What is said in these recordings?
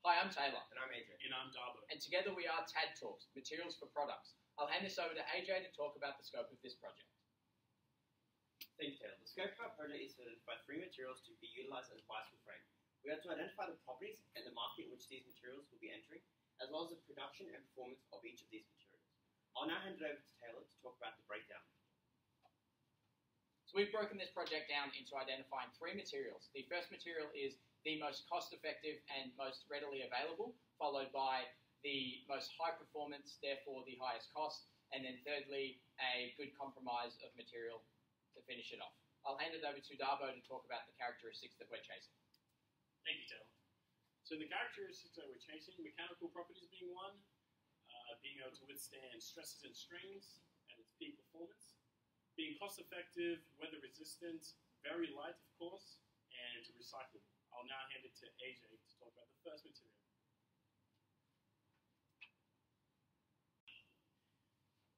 Hi, I'm Taylor, And I'm Adrian. And I'm Darbo. and together we are TAD Talks, Materials for Products. I'll hand this over to AJ to talk about the scope of this project. Thank you, Taylor. The scope of our project is to identify three materials to be utilized as bicycle frame. We are to identify the properties and the market in which these materials will be entering, as well as the production and performance of each of these materials. I'll now hand it over to Taylor to talk about the breakdown. So we've broken this project down into identifying three materials. The first material is the most cost effective and most readily available, followed by the most high performance, therefore the highest cost, and then thirdly, a good compromise of material to finish it off. I'll hand it over to Darbo to talk about the characteristics that we're chasing. Thank you, Taylor. So the characteristics that we're chasing, mechanical properties being one, uh, being able to withstand stresses and strains at its peak performance, being cost effective, weather resistant, very light, of course, and recyclable. I'll now hand it to AJ to talk about the first material.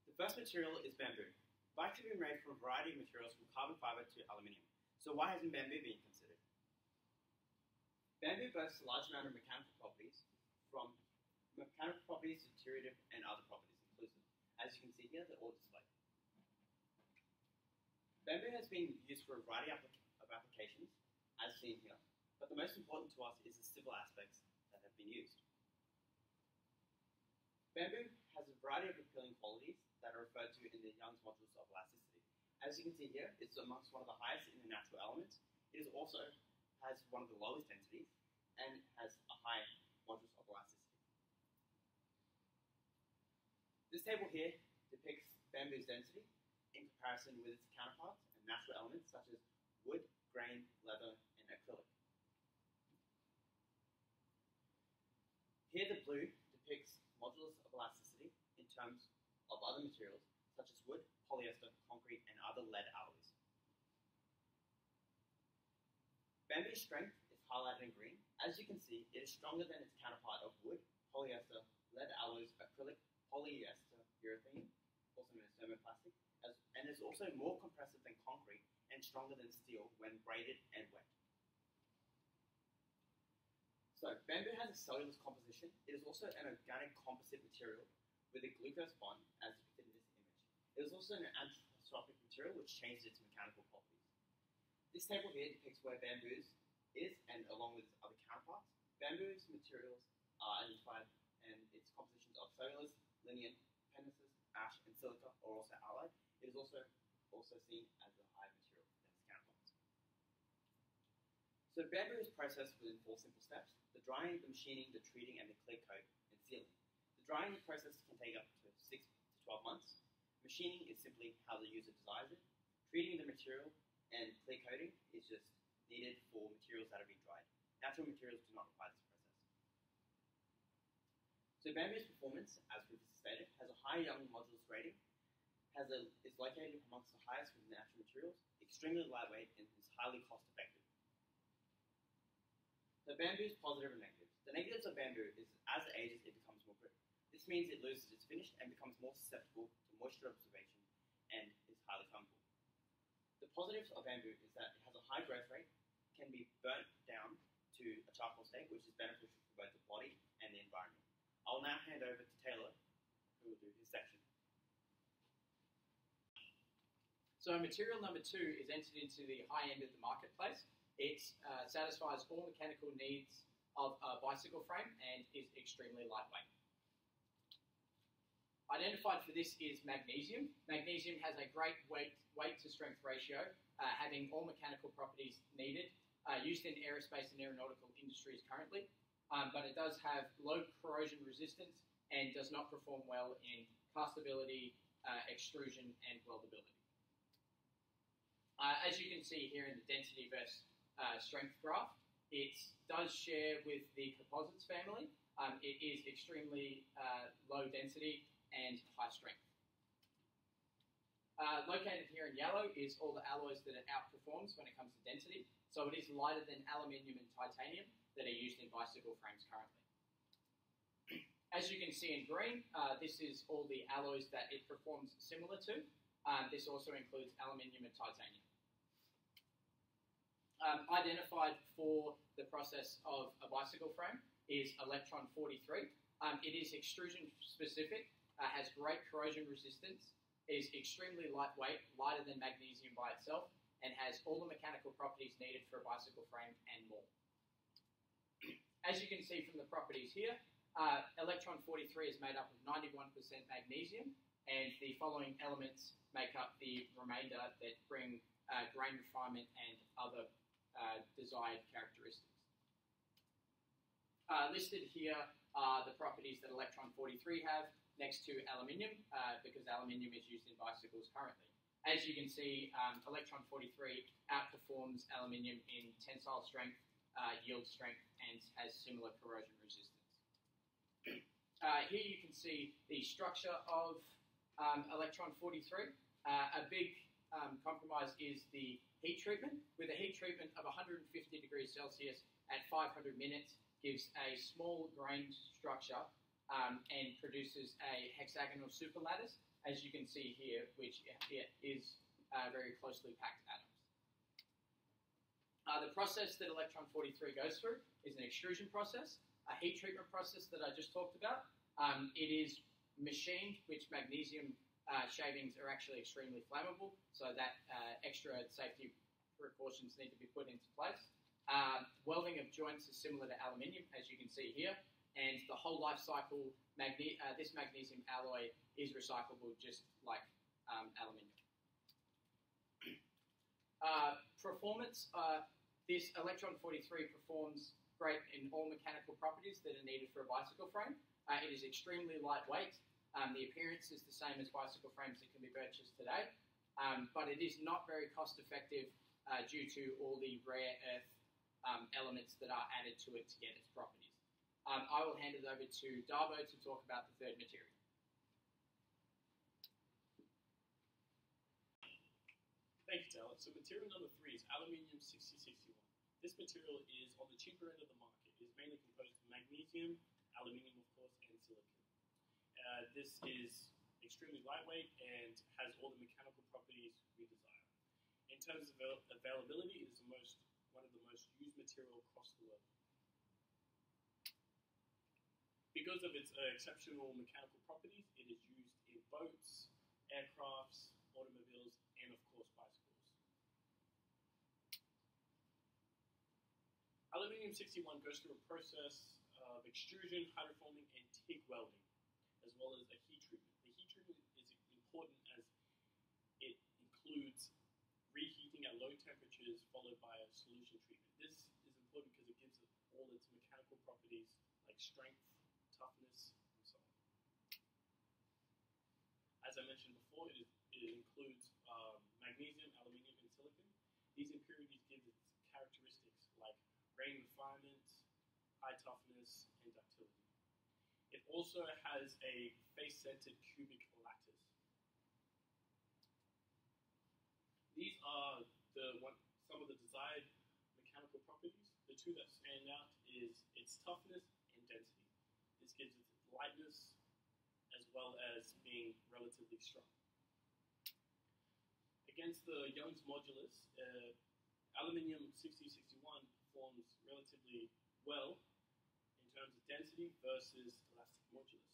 The first material is bamboo. Bikes have been made from a variety of materials from carbon fiber to aluminium. So why hasn't bamboo been considered? Bamboo boasts a large amount of mechanical properties, from mechanical properties to deteriorative and other properties inclusive. As you can see here, they're all displayed. Bamboo has been used for a variety of applications, as seen here, but the most important to us is the civil aspects that have been used. Bamboo has a variety of appealing qualities that are referred to in the Young's modulus of elasticity. As you can see here, it's amongst one of the highest in the natural elements. It is also has one of the lowest densities and has a high modulus of elasticity. This table here depicts bamboo's density in comparison with its counterparts and natural elements such as wood, grain, leather, and acrylic. Here the blue depicts modulus of elasticity in terms of other materials such as wood, polyester, concrete, and other lead alloys. Bamboo's strength is highlighted in green. As you can see, it is stronger than its counterpart of wood, polyester, lead alloys, acrylic, polyester, urethane, also known as thermoplastic, as, and is also more compressive than concrete and stronger than steel when braided and wet. So, bamboo has a cellulose composition. It is also an organic composite material with a glucose bond, as depicted in this image. It is also an anisotropic material which changes its mechanical properties. This table here depicts where bamboo is, and along with its other counterparts. Bamboo's materials are identified, and its compositions of cellulose, lignin, pentosans, ash, and silica are also allied. It is also also seen as a high material than its counterparts. So bamboo is processed within four simple steps: the drying, the machining, the treating, and the clear coat and sealing. The drying process can take up to six to twelve months. Machining is simply how the user desires it. Treating the material and clear coating is just needed for materials that have been dried. Natural materials do not require this process. So bamboo's performance, as previously stated, has a high Young modulus rating, has a, is located amongst the highest within natural materials, extremely lightweight, and is highly cost effective. So bamboo's positive and negatives. The negatives of bamboo is as it ages, it becomes more brittle. This means it loses its finish and becomes more susceptible to moisture observation and is highly flammable. The positives of bamboo is that it has a high growth rate, can be burnt down to a charcoal state, which is beneficial for both the body and the environment. I'll now hand over to Taylor, who will do his section. So material number two is entered into the high end of the marketplace. It uh, satisfies all mechanical needs of a bicycle frame and is extremely lightweight. Identified for this is magnesium. Magnesium has a great weight, weight to strength ratio, uh, having all mechanical properties needed, uh, used in aerospace and aeronautical industries currently, um, but it does have low corrosion resistance and does not perform well in castability, uh, extrusion, and weldability. Uh, as you can see here in the density versus uh, strength graph, it does share with the composites family. Um, it is extremely uh, low density and high strength. Uh, located here in yellow is all the alloys that it outperforms when it comes to density. So it is lighter than aluminium and titanium that are used in bicycle frames currently. As you can see in green, uh, this is all the alloys that it performs similar to. Um, this also includes aluminium and titanium. Um, identified for the process of a bicycle frame is Elektron 43. Um, it is extrusion specific, uh, has great corrosion resistance, is extremely lightweight, lighter than magnesium by itself, and has all the mechanical properties needed for a bicycle frame and more. As you can see from the properties here, uh, Elektron 43 is made up of 91% magnesium, and the following elements make up the remainder that bring uh, grain refinement and other uh, desired characteristics. Uh, listed here are the properties that Elektron 43 have next to aluminium, uh, because aluminium is used in bicycles currently. As you can see, um, Elektron 43 outperforms aluminium in tensile strength, uh, yield strength, and has similar corrosion resistance. Uh, here you can see the structure of um, Elektron 43. Uh, a big um, compromise is the heat treatment. With a heat treatment of 150 degrees Celsius at 500 minutes, gives a small grain structure um, and produces a hexagonal superlattice, as you can see here, which is uh, very closely packed atoms. Uh, the process that Elektron 43 goes through is an extrusion process a heat treatment process that I just talked about. Um, it is machined, which magnesium uh, shavings are actually extremely flammable, so that uh, extra safety precautions need to be put into place. Uh, welding of joints is similar to aluminium, as you can see here, and the whole life cycle, magne- uh, this magnesium alloy is recyclable just like um, aluminium. Uh, performance, uh, this Elektron 43 performs great in all mechanical properties that are needed for a bicycle frame. Uh, it is extremely lightweight. Um, the appearance is the same as bicycle frames that can be purchased today, um, but it is not very cost effective uh, due to all the rare earth um, elements that are added to it to get its properties. Um, I will hand it over to Davo to talk about the third material. Thank you, Taylor. So material number three is aluminium 6061. This material is on the cheaper end of the market. It is mainly composed of magnesium, aluminium, of course, and silicon. Uh, this is extremely lightweight and has all the mechanical properties we desire. In terms of avail- availability, it is the most one of the most used material across the world. Because of its uh, exceptional mechanical properties, it is used in boats, aircrafts, automobiles, and of course bicycles. Aluminium 61 goes through a process of extrusion, hydroforming, and TIG welding, as well as a heat treatment. The heat treatment is important as it includes reheating at low temperatures followed by a solution treatment. This is important because it gives it all its mechanical properties like strength, toughness, and so on. As I mentioned before, it, is, it includes um, magnesium, aluminium, and silicon. These impurities give it characteristics like grain refinement, high toughness, and ductility. It also has a face-centered cubic lattice. These are the one, some of the desired mechanical properties. The two that stand out is its toughness and density. This gives it lightness as well as being relatively strong. Against the Young's modulus, uh, aluminium 6061 performs relatively well density versus elastic modulus.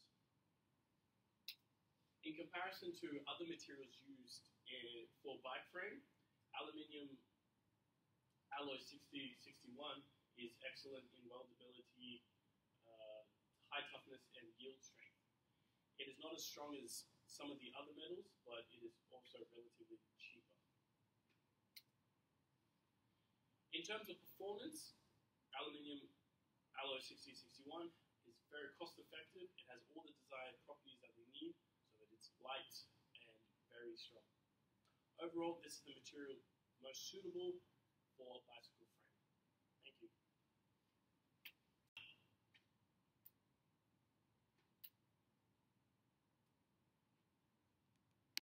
In comparison to other materials used in, for bike frame, aluminium alloy 6061 is excellent in weldability, uh, high toughness, and yield strength. It is not as strong as some of the other metals, but it is also relatively cheaper. In terms of performance, aluminium alloy 6061 is very cost effective. It has all the desired properties that we need so that it's light and very strong. Overall, this is the material most suitable for bicycle